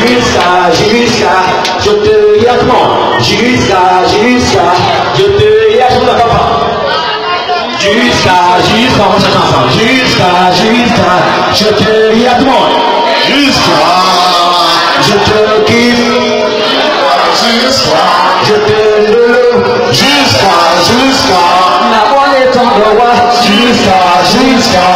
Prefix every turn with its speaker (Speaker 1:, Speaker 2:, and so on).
Speaker 1: Jusqu'à, jusqu'à, je te y attends. Jusqu'à, jusqu'à, je te y attends, papa. Jusqu'à, jusqu'à, on va chanter ensemble. Jusqu'à, jusqu'à, je te y attends. Jusqu'à, je te kiffe. Jusqu'à, je te loue. Jusqu'à, jusqu'à, na mwone tondo wa. Jusqu'à, jusqu'à,